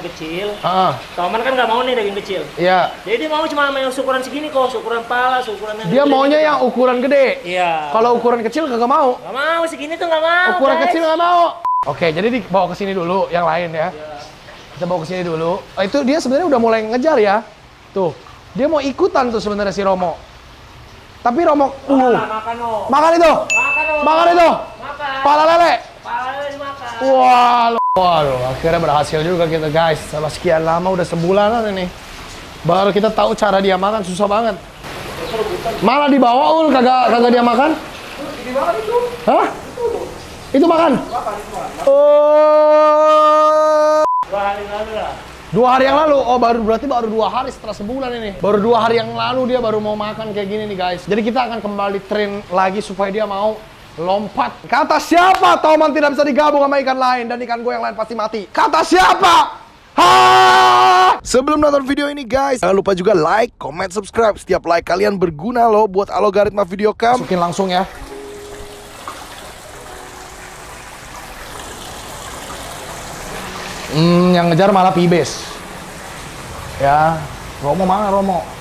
daging kecil. Ah, Toman kan nggak mau nih daging kecil. iya. Jadi dia mau cuma yang ukuran segini kok, ukuran pala, ukuran yang Dia gede maunya gitu. yang ukuran gede. Iya. Kalau ukuran kecil kagak mau. Nggak mau segini tuh nggak mau. Ukuran guys. kecil nggak mau. Oke, jadi dibawa ke sini dulu yang lain ya. Kita bawa ke sini dulu. Oh, itu dia sebenarnya udah mulai ngejar ya. Tuh, dia mau ikutan tuh sebenarnya si Romo. Tapi Romo, Makan, uh, makan no. makan itu, Makan makan itu, Makan. pala lele. Pala dimakan. Wah, lu- waduh, akhirnya berhasil juga kita guys. Setelah sekian lama, udah sebulanan ini. Baru kita tahu cara dia makan, susah banget. Malah dibawa ul, kagak kagak dia makan. Hah? Itu makan? Oh. Dua hari yang lalu, oh baru berarti baru dua hari setelah sebulan ini. Baru dua hari yang lalu dia baru mau makan kayak gini nih guys. Jadi kita akan kembali train lagi supaya dia mau lompat. Kata siapa Toman tidak bisa digabung sama ikan lain dan ikan gue yang lain pasti mati. Kata siapa? Ha! Sebelum nonton video ini guys, jangan lupa juga like, comment, subscribe. Setiap like kalian berguna loh buat algoritma video kam. Masukin langsung ya. Hmm, yang ngejar malah Pibes. Ya, Romo mana Romo?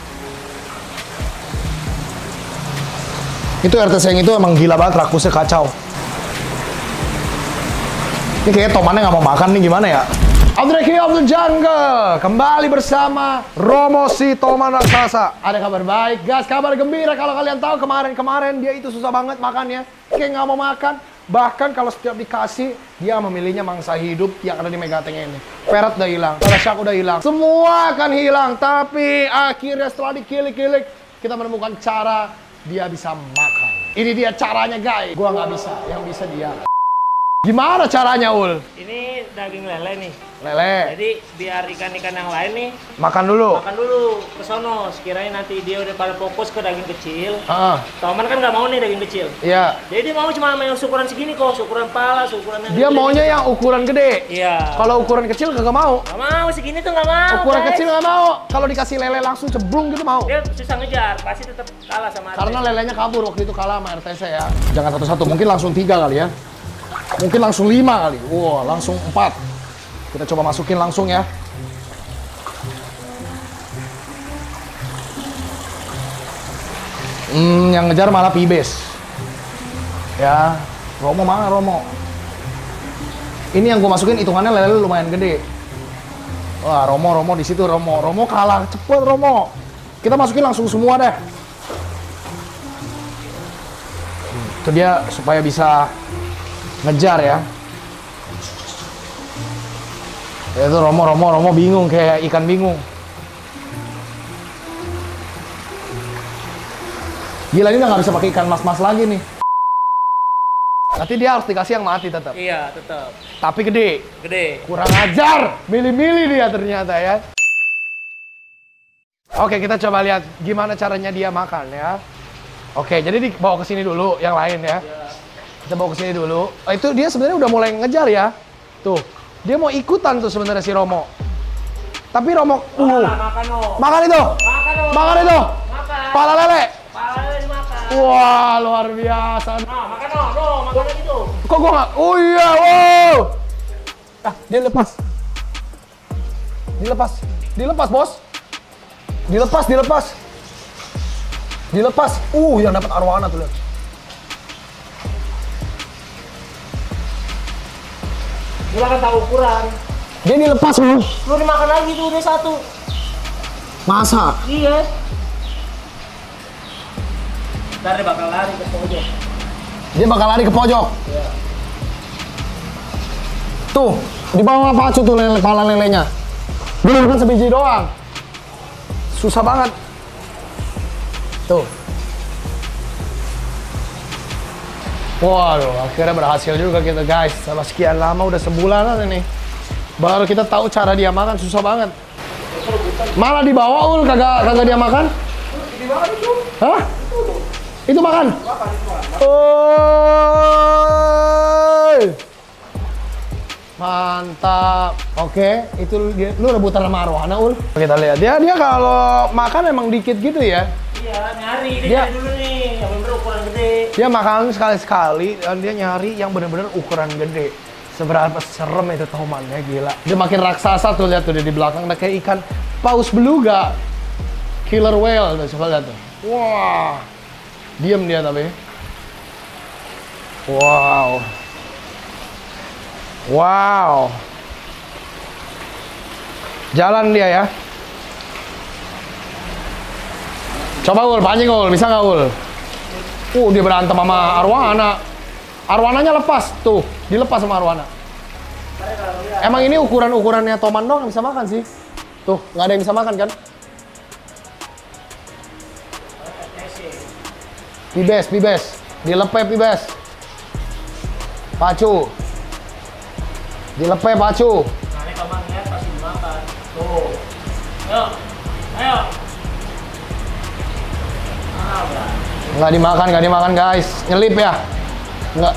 Itu RT Seng itu emang gila banget, rakusnya kacau. Ini kayaknya Tomannya nggak mau makan nih, gimana ya? Abdul King of the Jungle Kembali bersama Romo si Toman Raksasa. Ada kabar baik guys, kabar gembira. Kalau kalian tahu kemarin-kemarin dia itu susah banget makannya. Kayak nggak mau makan. Bahkan kalau setiap dikasih Dia memilihnya mangsa hidup yang ada di Megateng ini. Perat udah hilang, Tarasyak udah hilang. Semua akan hilang Tapi akhirnya setelah dikilik-kilik Kita menemukan cara dia bisa makan. Ini dia caranya guys. Gua nggak bisa, yang bisa dia Gimana caranya Ul? Ini daging lele nih. Lele Jadi biar ikan-ikan yang lain nih Makan dulu makan dulu ke sono. Sekiranya nanti dia udah pada fokus ke daging kecil. Ah, Toman kan nggak mau nih daging kecil. iya. Jadi dia mau cuma yang ukuran segini kok, ukuran pala, ukuran yang Dia gede maunya yang ukuran gede. Iya. Kalau ukuran kecil kagak mau. Nggak mau segini tuh nggak mau. Ukuran guys. kecil nggak mau. Kalau dikasih lele langsung ceblung gitu mau. Dia susah ngejar, pasti tetap kalah sama Karena lelenya kabur waktu itu kalah sama RTC ya. Jangan satu-satu, mungkin langsung tiga kali ya. Mungkin langsung lima kali. Wah, langsung empat. Kita coba masukin langsung ya. Hmm, yang ngejar malah Pibes. Ya, Romo mana Romo? Ini yang gue masukin hitungannya lele lumayan gede. Wah, Romo, Romo di situ Romo. Romo kalah cepet Romo. Kita masukin langsung semua deh. Itu dia supaya bisa ngejar ya. Ya itu Romo, Romo, Romo bingung kayak ikan bingung. Gila ini udah nggak bisa pakai ikan mas-mas lagi nih. Nanti dia harus dikasih yang mati tetap. Iya, tetap. Tapi gede. Gede. Kurang ajar. Milih-milih dia ternyata ya. Oke, kita coba lihat gimana caranya dia makan ya. Oke, jadi dibawa ke sini dulu yang lain ya. Kita bawa ke sini dulu. Oh, itu dia sebenarnya udah mulai ngejar ya. Tuh. Dia mau ikutan tuh sebenarnya si Romo. Tapi Romo, uh, Makan, makan no. makan itu. Makan no. Makan itu. Makan. Pala lele. Pala lele dimakan. Wah, luar biasa. Nah, makan no, no, makan gitu. Kok gua nggak? Oh iya, wow. Ah, dia lepas. Dilepas. Dilepas, bos. Dilepas, dilepas. Dilepas. Uh, yang dapat arwana tuh lihat. Lu kan tahu ukuran. Dia dilepas, bos. Lu dimakan lagi tuh, ini satu. Masa? Iya. Ntar dia bakal lari ke pojok. Dia bakal lari ke pojok. Iya. Tuh, di bawah pacu tuh lele, kepala lelenya. Dia makan sebiji doang. Susah banget. Tuh. Waduh, akhirnya berhasil juga kita guys. Setelah sekian lama udah sebulanan ini. Baru kita tahu cara dia makan susah banget. Malah dibawa ul kagak kagak dia makan. Hah? Itu makan. Oh. Mantap. Oke, itu dia, lu rebutan sama Arwana, Ul. Kita lihat. Dia dia kalau makan emang dikit gitu ya. Iya, nyari. Dia, Dia- nyari dulu nih, gede. Dia makan sekali-sekali dan dia nyari yang bener-bener ukuran gede. Seberapa serem itu Toman ya gila. Dia makin raksasa tuh lihat tuh dia di belakang ada kayak ikan paus beluga. Killer whale tuh coba lihat tuh. Wah. Diam dia tapi. Wow. Wow. Jalan dia ya. Coba ul, pancing ul, bisa nggak ul? Uh, dia berantem sama Arwana. Arwananya lepas tuh, dilepas sama Arwana. Emang ini ukuran-ukurannya Toman dong yang bisa makan sih. Tuh, nggak ada yang bisa makan kan? Pibes, pibes. Dilepe pibes. Pacu. Dilepe pacu. Nggak dimakan, nggak dimakan guys. Nyelip ya. Nggak.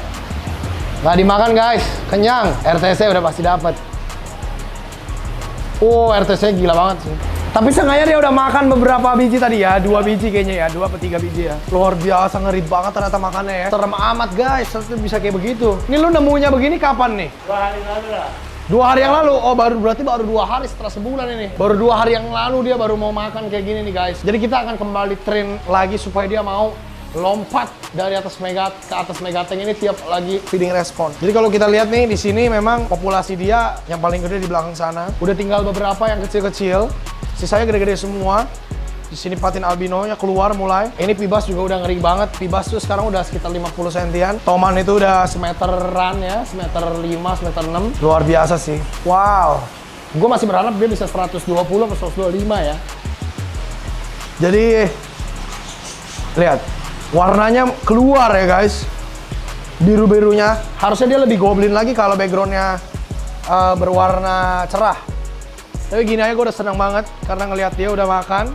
Nggak dimakan guys. Kenyang. RTC udah pasti dapat. Oh, RTC gila banget sih. Tapi sengaja dia udah makan beberapa biji tadi ya, dua biji kayaknya ya, dua atau tiga biji ya. Luar biasa ngeri banget ternyata makannya ya. Serem amat guys, ternyata bisa kayak begitu. Ini lu nemunya begini kapan nih? Dua hari lalu lah. Dua hari yang lalu, oh baru berarti baru dua hari setelah sebulan ini. Baru dua hari yang lalu dia baru mau makan kayak gini nih guys. Jadi kita akan kembali train lagi supaya dia mau lompat dari atas mega ke atas megateng ini tiap lagi feeding respon. Jadi kalau kita lihat nih di sini memang populasi dia yang paling gede di belakang sana. Udah tinggal beberapa yang kecil-kecil. Sisanya gede-gede semua. Di sini patin albinonya keluar mulai. Ini Pibas juga udah ngeri banget. Pibas tuh sekarang udah sekitar 50 sentian. Toman itu udah semeteran ya, semeter 5, semeter 6. Luar biasa sih. Wow. Gue masih berharap dia bisa 120 atau 125 ya. Jadi lihat warnanya keluar ya guys. Biru-birunya. Harusnya dia lebih goblin lagi kalau backgroundnya eh, berwarna cerah. Tapi gini aja gue udah seneng banget karena ngelihat dia udah makan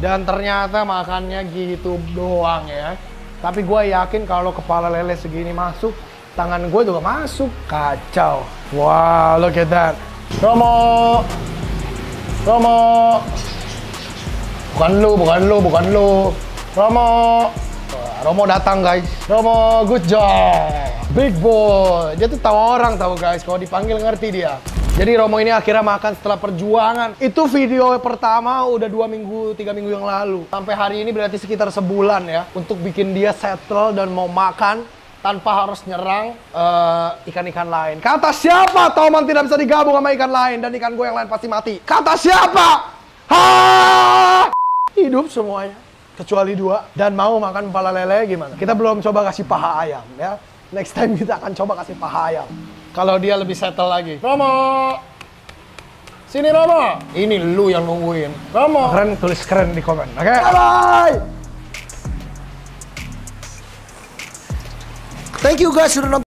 dan ternyata makannya gitu doang ya. Tapi gue yakin kalau kepala lele segini masuk, tangan gue juga masuk. Kacau. Wow, look at that. Romo, Romo. Bukan lu, bukan lu, bukan lu. Romo. Romo datang guys. Romo, good job. Big boy. Dia tuh tahu orang tahu guys. Kalau dipanggil ngerti dia. Jadi Romo ini akhirnya makan setelah perjuangan. Itu video pertama udah dua minggu, tiga minggu yang lalu. Sampai hari ini berarti sekitar sebulan ya. Untuk bikin dia settle dan mau makan tanpa harus nyerang eh, ikan-ikan lain. Kata siapa Toman tidak bisa digabung sama ikan lain dan ikan gue yang lain pasti mati? Kata siapa? Ha! Hidup semuanya kecuali dua dan mau makan kepala lele gimana? Kita belum coba kasih paha ayam ya. Next time kita akan coba kasih paha ayam. Kalau dia lebih settle lagi. Romo. Sini Romo. Ini lu yang nungguin. Romo. Keren tulis keren di komen. Oke. Bye bye. Thank you guys sudah nonton.